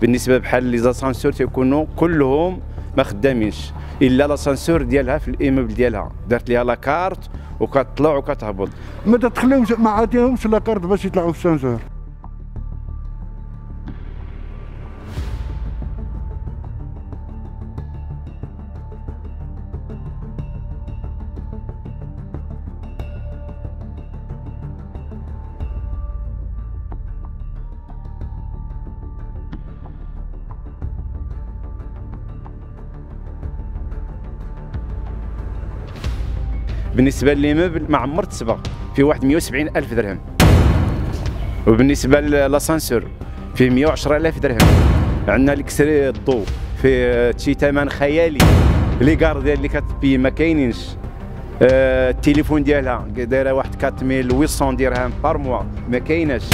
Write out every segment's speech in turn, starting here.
بالنسبة بحال لي زاسانسور تيكونوا كلهم ما خدامينش. إلا لاسانسور ديالها في الإيموبل ديالها. دارت ليها لاكارت وكتطلع وكتهبط. ما تخليهمش ما عطيهمش لاكارت باش يطلعوا في السانسور. بالنسبة لليموبل ما عمرت تسبق في واحد 170 ألف درهم. وبالنسبة للأسانسور فيه 110 ألف درهم. عندنا الكسري الضوء في شي ثمن خيالي. لي ديال اللي كتبي ما كاينينش. آه التليفون ديالها دايرة واحد 4800 درهم بار موا ما كايناش.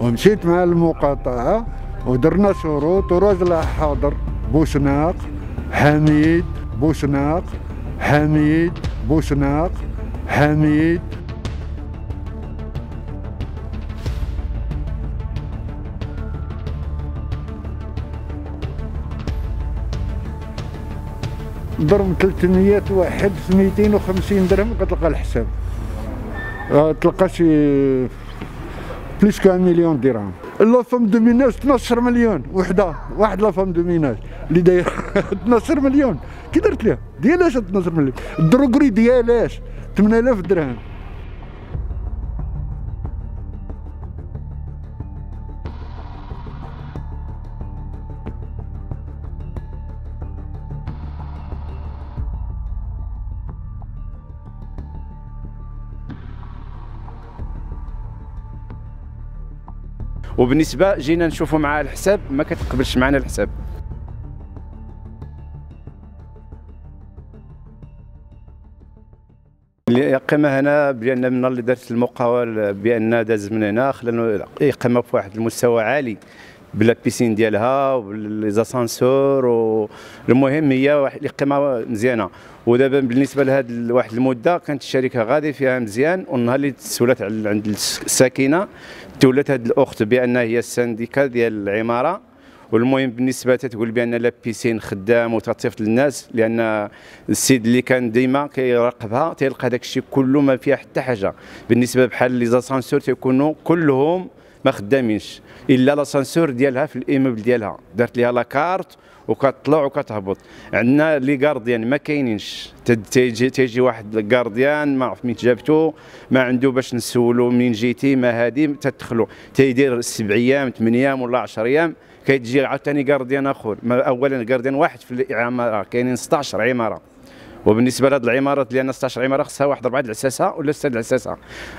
ومشيت مع المقاطعة. ودرنا شروط وراجل حاضر. بوشناق حميد بوشناق حميد بوشناق حميد. ضرب 300 واحد في 250 درهم كتلقى الحساب. آه، تلقى شي بليس كان مليون درهم. la femme de ménage 12 مليون. وحده واحد la femme de ménage اللي داير 12 مليون. كي درت لها ديالاش 12 مليون؟ ال droguerie ديالاش 8000 درهم. وبالنسبة جينا نشوفوا مع الحساب ما كتقبلش معنا الحساب. الإقامة هنا بأن من اللي دارت المقاول بأن داز من هنا خلينا إقامة في واحد المستوى عالي بلا بيسين ديالها وليزاسانسور والمهم هي واحد الإقامة مزيانة. ودابا بالنسبة لهاد واحد المدة كانت الشركة غادي فيها مزيان والنهار اللي تسولات عند الساكنة تولات هاد الأخت بأن هي ال syndicat ديال العمارة والمهم بالنسبة تقول بأن la piscine خدام وتصيفط للناس لأن السيد اللي كان ديما كيراقبها تيلقى داك الشيء كله ما فيها حتى حاجة. بالنسبة بحال les ascenseurs تيكونوا كلهم ما خدامينش. إلا l'ascenseur ديالها في ال immeuble ديالها. دارت ليها la carte وكتطلع وكتهبط. عندنا les gardiens ما كاينينش. تيجي تيجي واحد gardien ما عرف مين جابتو ما عنده باش نسولو منين جيتي ما هادي تدخلوا تيدير سبع أيام ثمان أيام ولا 10 أيام كيتجي عاوتاني gardien آخر. اولا gardien واحد في العمارة. كاينين 16 عمارة. وبالنسبة لهاد العمارات لأن 16 عمارة خصها واحد اربعه العساسة ولا ستة العساسة.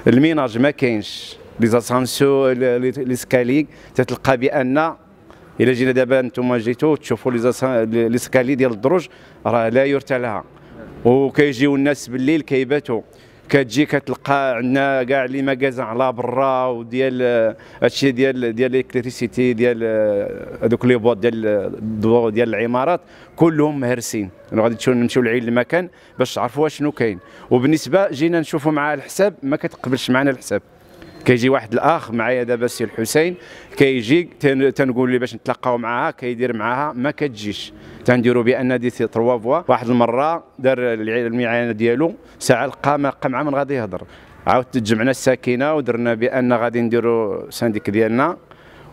ال ménage ما كاينش. les ascenseurs les escaliers تتلقى بان الا جينا دابا أنتم جيتوا تشوفوا les escaliers ديال الدروج راه لا يرثى لها وكيجيو الناس بالليل كيباتوا كتجي كتلقى عندنا كاع les magasins على برا وديال هادشي ديال ديال électricité ديال هذوك les boîtes ديال الضوء ديال العمارات كلهم مهرسين غادي نمشيو لعين المكان باش تعرفوا شنو كاين وبالنسبه جينا نشوفوا مع الحساب ما كتقبلش معنا الحساب كيجي واحد الاخ معايا دابا السي الحسين كيجي تنقول لي باش نتلاقاو معاها كيدير معاها ما كتجيش. تنديروا بأن deux trois fois واحد المرة دار المعاينه ديالو ساعة لقى ما لقى معاه من غادي يهضر. عاود تجمعنا الساكنة ودرنا بأن غادي نديروا syndic ديالنا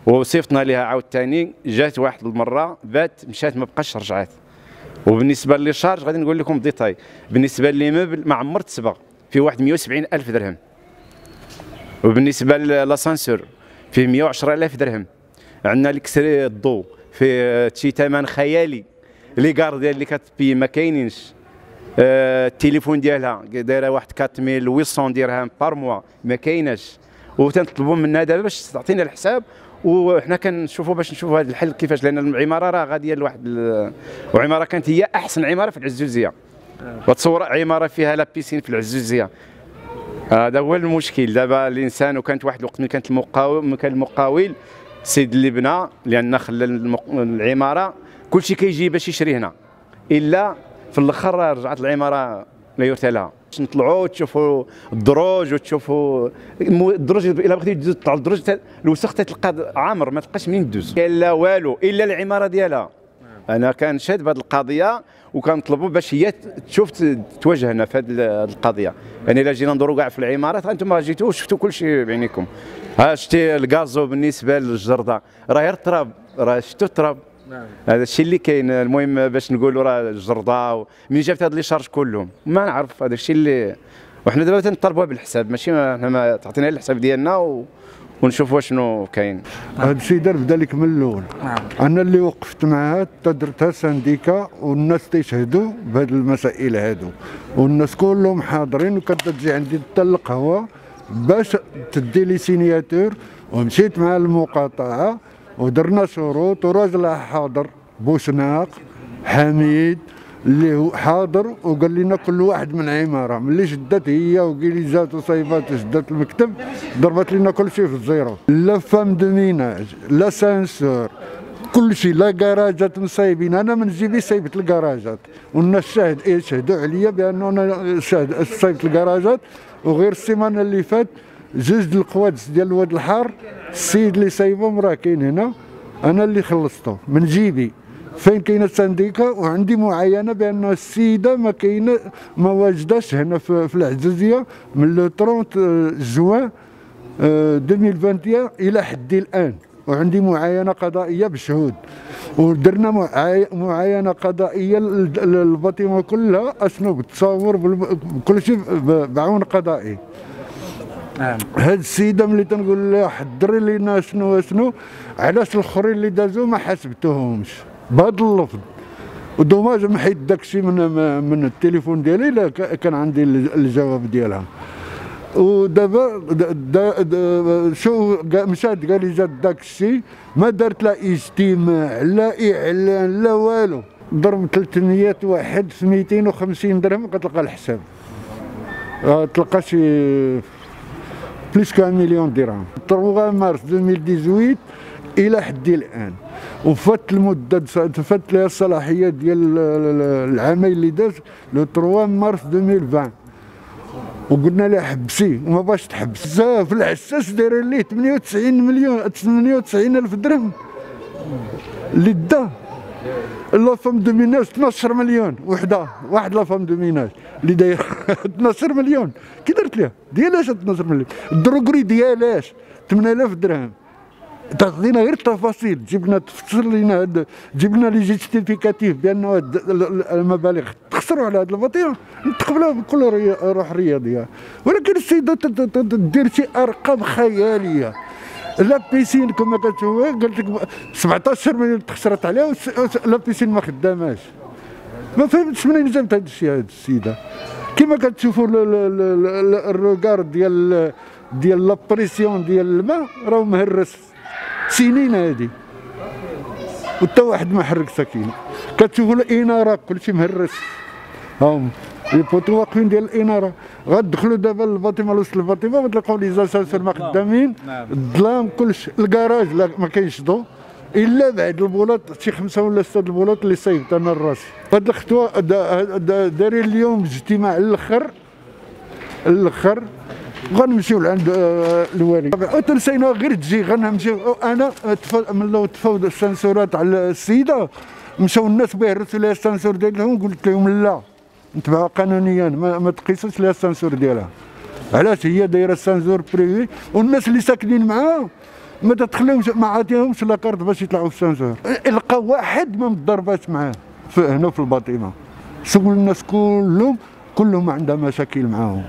وصيفطنا لها عاود ثاني جات واحد المرة بات مشات ما بقاش رجعات. وبالنسبة les charges غادي نقول لكم détail بالنسبة لي ما عمرت تسبق في واحد 170 ألف درهم. وبالنسبة ل l'ascenseur فيه 110 ألف درهم. عندنا الكسري الضوء في شي ثمن خيالي. لي ديال اللي كتبي ما كاينينش. آه التليفون ديالها دايرة واحد 4800 درهم بار موا ما كايناش. وتنطلبوا منها دابا باش تعطينا الحساب وحنا كنشوفوا باش نشوفوا هذا الحل كيفاش لأن العمارة راه غادية لواحد وعمارة كانت هي أحسن عمارة في العزوزية. وتصور عمارة فيها لا بيسين في العزوزية. هذا هو المشكل. دابا الإنسان وكانت واحد الوقت ملي كانت المقاول كان المقاول السيد اللي بنى لأن خلى العمارة كلشي كيجي باش يشري هنا. إلا في الأخر رجعت العمارة لا يرثى لها. نطلعوا تشوفوا الدروج وتشوفوا الدروج إلا بغيتي تدوز تطلع الدروج الوسخ تلقى عامر ما تلقاش منين تدوز. لا والو إلا العمارة ديالها. أنا كنشهد بهذه القضية وكنطلبوا باش هي تشوف تواجهنا في هذه القضية. يعني إلا جينا ندوروا كاع في العمارات أنتم جيتوا وشفتوا كل شيء بعينيكم. ها شتي الغازو بالنسبة للجردة. راه غير التراب. راه شفتوا التراب؟ هذا الشيء اللي كاين. المهم باش نقولوا راه الجردة و- من جابت هاد لي شارج كلهم؟ ما نعرف. هذا الشيء اللي وحنا دابا تنطلبوها بالحساب ماشي ما حنا ما تعطينا الحساب ديالنا و... ونشوفوا شنو كاين. هذا الشيء دار بدا لك من الأول. أنا اللي وقفت معها درتها سانديكا والناس تيشهدوا بهذه المسائل هادو. والناس كلهم حاضرين وكانت تجي عندي حتى القهوة باش تدي لي سينياتور. ومشيت مع المقاطعة ودرنا شروط وراجلها حاضر بوشناق حميد اللي هو حاضر وقال لنا كل واحد من عمارة. ملي شدت هي وكيليزات وصيفات شدت المكتب ضربت لنا كل شيء في الزيرو. لا فام دو ميناج لا سانسور كل شيء لا كراجات مصايبين أنا من جيبي صيبت الكراجات والناس شاهد يشهدوا عليا بانه أنا شاهد صيبت الكراجات وغير السيمانة اللي فات جوج القوادس ديال الواد الحار السيد اللي صايبهم راه كاين هنا أنا اللي خلصته من جيبي. فين كاينة السانديكا وعندي معاينة بأن السيدة ما كاينة ما واجداش هنا في, في العزازيه من لو 30 جوان آه، 2021 إلى حد الآن. وعندي معاينة قضائية بشهود. ودرنا معاي- معاينة قضائية لل- للباطمه كلها اشنو بالتصاور بال- بكل شيء بعون قضائي. نعم. هاد السيدة ملي تنقول لها حضري لينا شنو شنو علاش الاخرين اللي دازو ما حاسبتوهمش بهذا اللفظ. ودوماج محيت داكشي من من التليفون ديالي لا كان عندي ال- الجواب ديالها. ودابا شو مشات قال لي جات داك الشيء ما دارت لا إجتماع لا إعلان لا والو. ضرب 300 واحد في 250 درهم كتلقى الحساب. آه، تلقى شي بليس كان مليون درهم. 3 مارس 2018 إلى حد الآن. وفات المدة فات لها الصلاحية ديال ال- ال- العامين اللي داز لو 3 مارس 2020 وقلنا لها حبسي وما باش تحبس. بزاف العساس دايرين ليه 98 مليون 98 ألف درهم. اللي دا la femme de ménage 12 مليون. وحدة واحد la femme de ménage. اللي داير 12 مليون. كي درت لها ديالاش 12 مليون؟ ال droguerie ديالاش 8000 درهم. تعطينا غير التفاصيل تجيب لنا تفسر لنا لنا les justificatifs بأن المبالغ تخسروا على هاد الفاتوره نتقبلوها بكل روح رياضية. ولكن السيدة ت- ت- ت- دير شي أرقام خيالية. la piscine كما كتشوفوا قالت لك 17 مليون تخسرت عليها la piscine ما خداماش. ما فهمتش منين جابت هذا الشيء هذه السيدة. كما كتشوفوا ال- ال- ال- ال- ال regard ديال ديال la pression ديال الماء راه مهرس. سنين هذه وحتى واحد ما حرك ساكن كتشوفوا الاناره كلشي مهرس. هاهم. les poteaux واقفين ديال الإنارة. غتدخلوا دابا للفاطمه لوسط الفاطمه غتلقاو لي زاسانسور ما خدامين. نعم. الظلام كلشي الكراج لا ما كاينش ضو. إلا بعد البولات شي خمسة ولا ستة البولات اللي صيبت أنا لراسي هاد الخطوة دا- دا- دايرين اليوم اجتماع الآخر الآخر غنمشيو لعند آه، الوالي. وتنسينا غير تجي غنمشيو أنا لو تفاوض السنسورات على السيدة مشاو الناس بيهرسوا لها السنسور ديالهم قلت لهم لا. نتبعها قانونيا ما, ما تقيسوش لها السنسور ديالها. علاش؟ هي دايرة ال ascenseur privé والناس اللي ساكنين معاها ما تتخليهمش ما عاطيهمش لا كارت باش يطلعوا في السنسور. القى واحد ما متضرباش معاه هنا في الباطمه سول الناس كلهم كلهم عندها مشاكل معاهم.